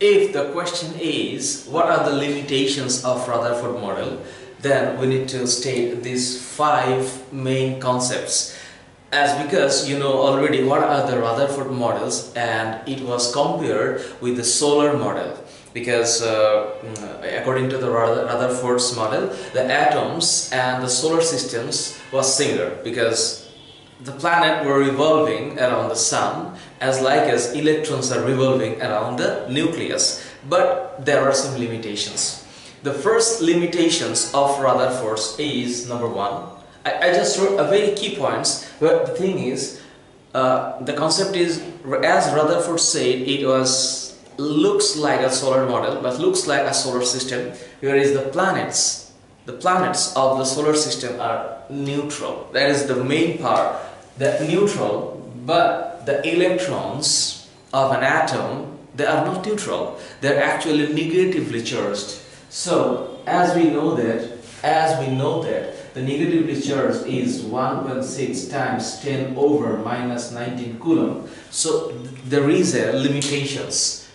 if the question is what are the limitations of Rutherford model then we need to state these five main concepts. As because you know already what are the Rutherford models and it was compared with the solar model. Because uh, mm, according to the Rutherford's model the atoms and the solar systems was similar because the planet were revolving around the sun as like as electrons are revolving around the nucleus. But there are some limitations. The first limitations of Rutherford's is number one I, I just wrote a very key points but the thing is uh, the concept is as Rutherford said it was looks like a solar model but looks like a solar system whereas the planets the planets of the solar system are neutral. That is the main part, the neutral, but the electrons of an atom, they are not neutral. They're actually negatively charged. So, as we know that, as we know that, the negatively charged is 1.6 times 10 over minus 19 coulomb. So, there is a limitations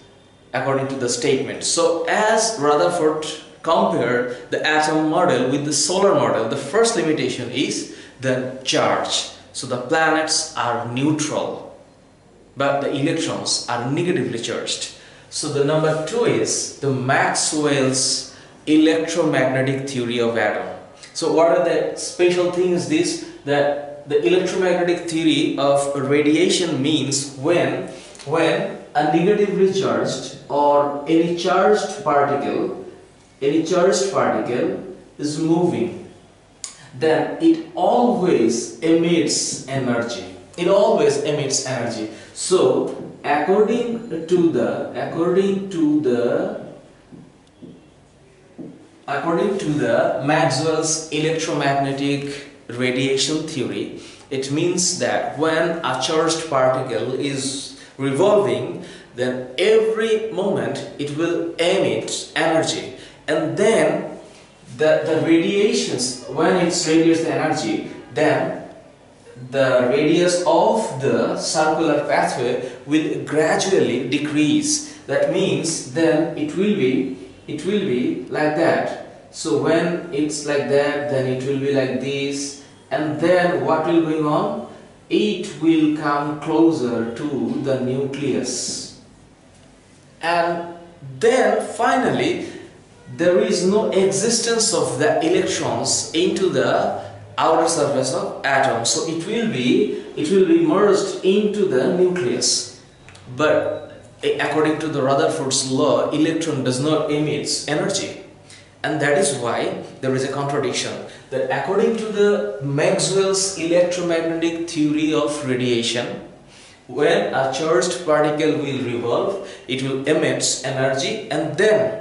according to the statement. So, as Rutherford compare the atom model with the solar model, the first limitation is the charge. So the planets are neutral, but the electrons are negatively charged. So the number two is the Maxwell's electromagnetic theory of atom. So what are the special things this that the electromagnetic theory of radiation means when when a negatively charged or any charged particle any charged particle is moving. Then it always emits energy. It always emits energy. So according to the according to the according to the Maxwell's electromagnetic radiation theory it means that when a charged particle is revolving then every moment it will emit energy and then the, the radiations when it radiates the energy then the radius of the circular pathway will gradually decrease. That means then it will be it will be like that. So when it's like that then it will be like this. And then what will going on? It will come closer to the nucleus. And then finally there is no existence of the electrons into the outer surface of atom. So it will be it will be merged into the nucleus. But according to the Rutherford's law electron does not emit energy. And that is why there is a contradiction that according to the Maxwell's electromagnetic theory of radiation when a charged particle will revolve it will emit energy and then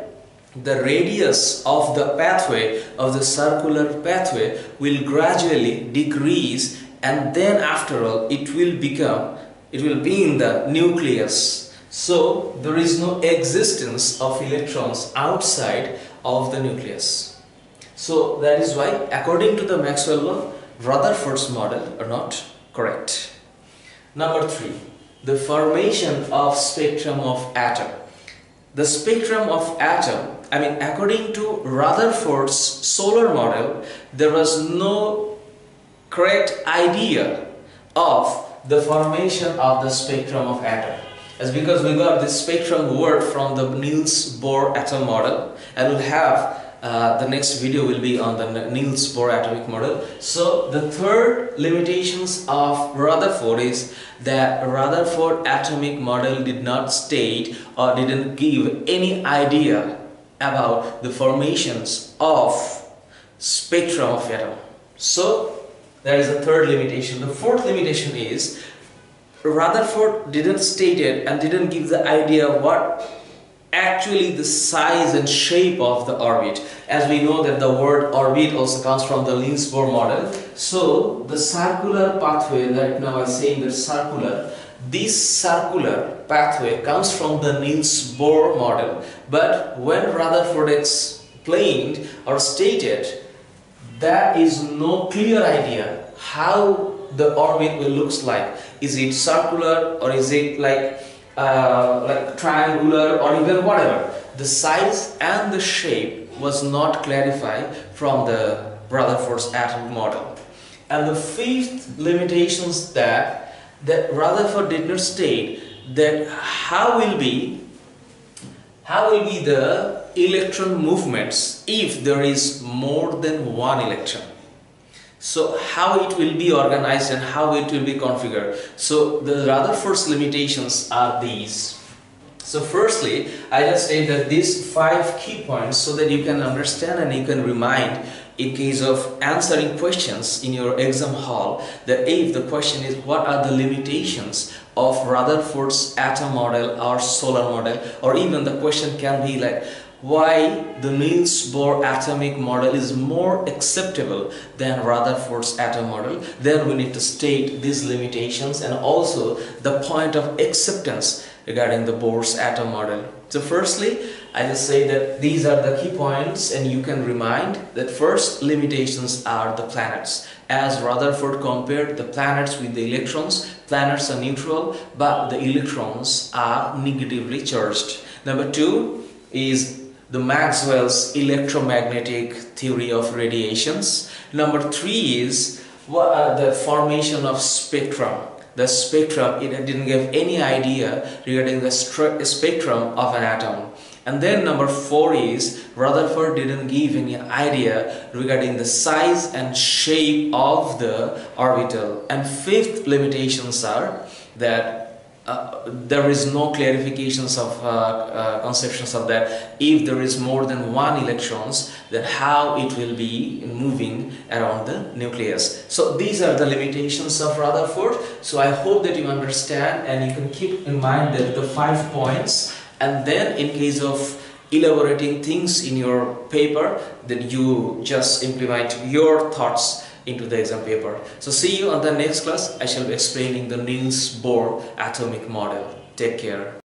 the radius of the pathway of the circular pathway will gradually decrease and then after all it will become it will be in the nucleus. So there is no existence of electrons outside of the nucleus. So that is why according to the Maxwell law Rutherford's model are not correct. Number three the formation of spectrum of atom. The spectrum of atom I mean, according to Rutherford's solar model, there was no correct idea of the formation of the spectrum of atom. As because we got this spectrum word from the Niels Bohr atom model and we'll have uh, the next video will be on the Niels Bohr atomic model. So the third limitations of Rutherford is that Rutherford atomic model did not state or didn't give any idea about the formations of spectrum of atom. So there is a third limitation. The fourth limitation is Rutherford didn't state it and didn't give the idea what actually the size and shape of the orbit as we know that the word orbit also comes from the Niels Bohr model so the circular pathway that now I'm saying that circular this circular pathway comes from the Niels Bohr model but when Rutherford explained or stated there is no clear idea how the orbit will looks like is it circular or is it like uh, like triangular or even whatever. The size and the shape was not clarified from the Rutherford's atom model. And the fifth limitations that that Rutherford did not state that how will be how will be the electron movements if there is more than one electron? So how it will be organized and how it will be configured? So the Rutherford's limitations are these. So firstly I just state that these five key points so that you can understand and you can remind in case of answering questions in your exam hall the if the question is what are the limitations of Rutherford's atom model or solar model? Or even the question can be like why the Niels Bohr atomic model is more acceptable than Rutherford's atom model? Then we need to state these limitations and also the point of acceptance regarding the Bohr's atom model. So firstly I just say that these are the key points and you can remind that first limitations are the planets. As Rutherford compared the planets with the electrons, planets are neutral but the electrons are negatively charged. Number two is the Maxwell's electromagnetic theory of radiations. Number three is what uh, the formation of spectrum the spectrum it didn't give any idea regarding the spectrum of an atom and then number four is Rutherford didn't give any idea regarding the size and shape of the orbital. And fifth limitations are that uh, there is no clarifications of uh, uh, conceptions of that. If there is more than one electrons then how it will be moving around the nucleus. So these are the limitations of Rutherford. So I hope that you understand and you can keep in mind that the five points and then in case of elaborating things in your paper then you just implement your thoughts into the exam paper. So see you on the next class. I shall be explaining the niels bohr atomic model. Take care